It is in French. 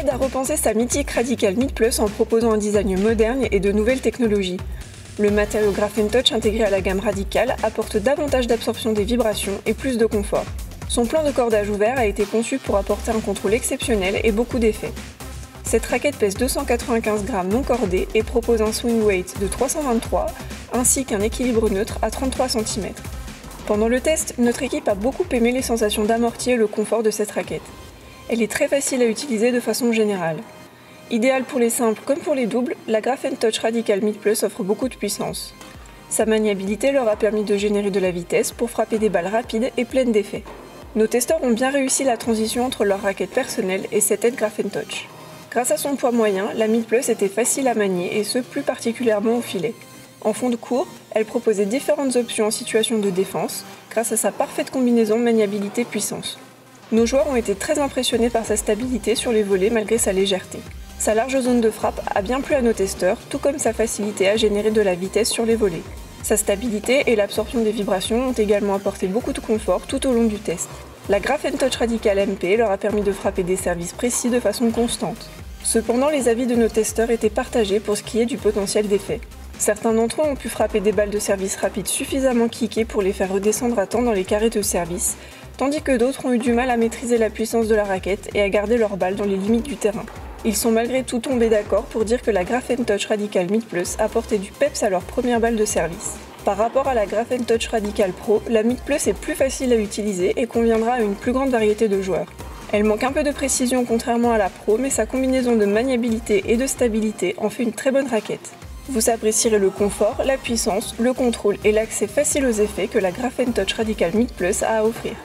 aide à repenser sa mythique Radical Mid Plus en proposant un design moderne et de nouvelles technologies. Le matériau Graphene Touch intégré à la gamme Radical apporte davantage d'absorption des vibrations et plus de confort. Son plan de cordage ouvert a été conçu pour apporter un contrôle exceptionnel et beaucoup d'effets. Cette raquette pèse 295 grammes non cordés et propose un swing weight de 323 ainsi qu'un équilibre neutre à 33 cm. Pendant le test, notre équipe a beaucoup aimé les sensations d'amorti et le confort de cette raquette. Elle est très facile à utiliser de façon générale. Idéale pour les simples comme pour les doubles, la Graphene Touch Radical Mid Plus offre beaucoup de puissance. Sa maniabilité leur a permis de générer de la vitesse pour frapper des balles rapides et pleines d'effets. Nos testeurs ont bien réussi la transition entre leur raquette personnelle et cette aide Graphene Touch. Grâce à son poids moyen, la Mid Plus était facile à manier et ce plus particulièrement au filet. En fond de cours, elle proposait différentes options en situation de défense grâce à sa parfaite combinaison maniabilité-puissance. Nos joueurs ont été très impressionnés par sa stabilité sur les volets malgré sa légèreté. Sa large zone de frappe a bien plu à nos testeurs, tout comme sa facilité à générer de la vitesse sur les volets. Sa stabilité et l'absorption des vibrations ont également apporté beaucoup de confort tout au long du test. La Graphene Touch Radical MP leur a permis de frapper des services précis de façon constante. Cependant, les avis de nos testeurs étaient partagés pour ce qui est du potentiel d'effet. Certains d'entre eux ont pu frapper des balles de service rapide suffisamment kickées pour les faire redescendre à temps dans les carrés de service, tandis que d'autres ont eu du mal à maîtriser la puissance de la raquette et à garder leurs balles dans les limites du terrain. Ils sont malgré tout tombés d'accord pour dire que la Graphene Touch Radical Mid Plus apportait du peps à leur première balle de service. Par rapport à la Graphene Touch Radical Pro, la Mid Plus est plus facile à utiliser et conviendra à une plus grande variété de joueurs. Elle manque un peu de précision contrairement à la Pro, mais sa combinaison de maniabilité et de stabilité en fait une très bonne raquette. Vous apprécierez le confort, la puissance, le contrôle et l'accès facile aux effets que la Graphene Touch Radical Mid Plus a à offrir.